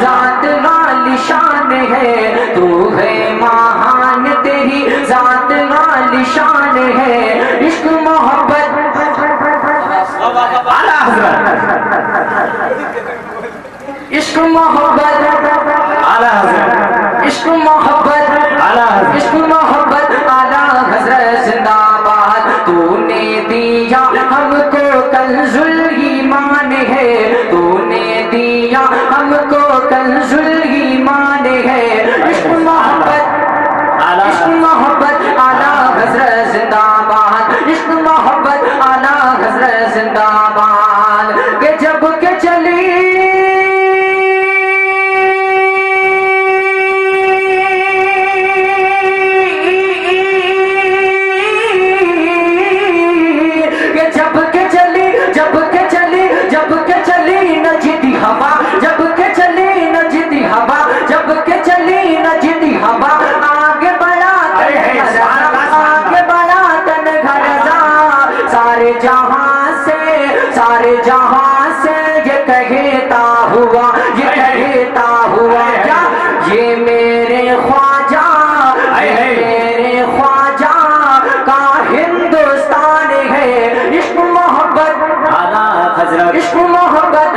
ذات والی شان ہے۔ تو ہے مہان تیری ذات والی شان ہے۔ عشق، محبت۔ اعلیٰ عشق، محبت۔ اعلیٰ حضرت۔ 三十 عشق محبت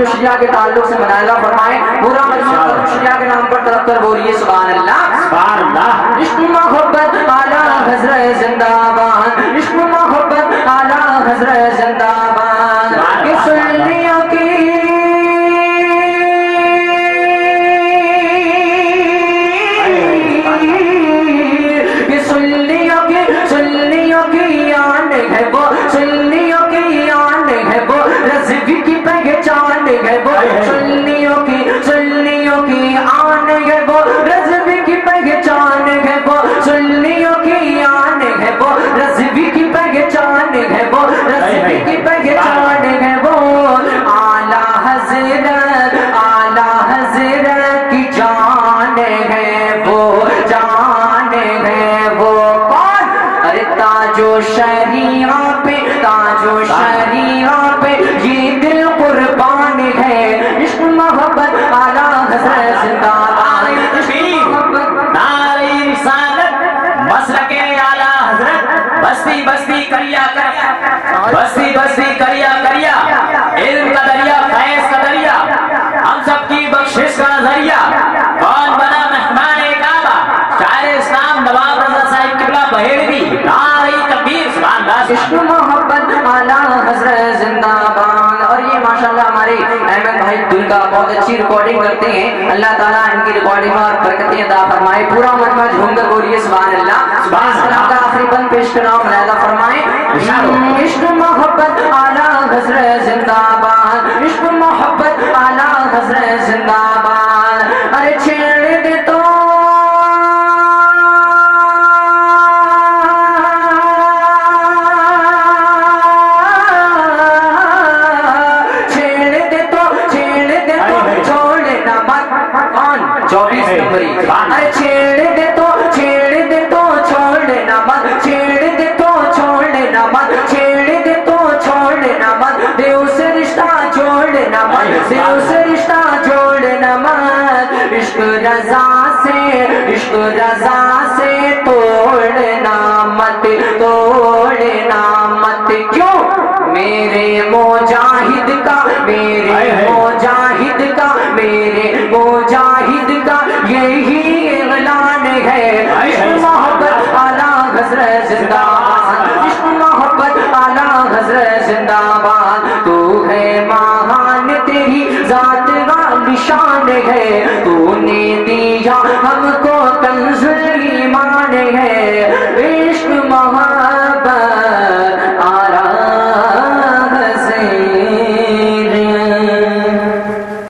حضور تاج و شریعہ کے تعلق سے منائلہ فرمائیں پورا و شریعہ کے نام پر طرف کر بولیے سبحان اللہ سبحان اللہ عشق محبت اعلیٰ حضرت زندہ باد۔ عشق محبت اعلیٰ حضرت زندہ باد۔ کہ سنیوں کی۔ سنیوں کی سنیوں کی آن ہے وہ۔ سنیوں ہے وہ کون؟ ارے تاج و شریعہ پہ تاج و شریعہ پہ، یہ دل قربان ہے۔ عشق محبت اعلیٰ حضرت زندہ باد عشق نعرہ رسالت۔ مسلک اعلیٰ حضرت، بستی بستی کریا کریا بستی بستی کریا ماشاءاللہ ہمارے احمد بھائی دل کا بہت اچھی ریکارڈنگ کرتے ہیں۔ اللہ تعالیٰ ان کی ریکارڈنگ اور برکتیں عطا فرمائے۔ پورا مجمع جھوم کر بولیے سبحان اللہ۔ سبحان اللہ۔ کا آخری بند پیش کرنا ملاحظہ فرمائیں۔ عشق محبت اعلیٰ حضرت زندہ باد عشق محبت ارے چھیڑ دے تو چھیڑ دے تو چھوڑنا مت چھیڑ دے تو چھوڑنا مت چھیڑ دے تو چھوڑنا مت رشتہ جوڑنا مت اس رشتہ جوڑنا مت عشق رضا سے عشق رضا سے توڑنا یہی اعلان ہے۔ عشق محبت اعلیٰ حضرت زندہ باد عشق محبت اعلیٰ حضرت زندہ باد تو ہے مہان تیری ذات والی شان ہے۔ تو نے دیا ہم کو کنز ایمان ہے۔ عشق مہان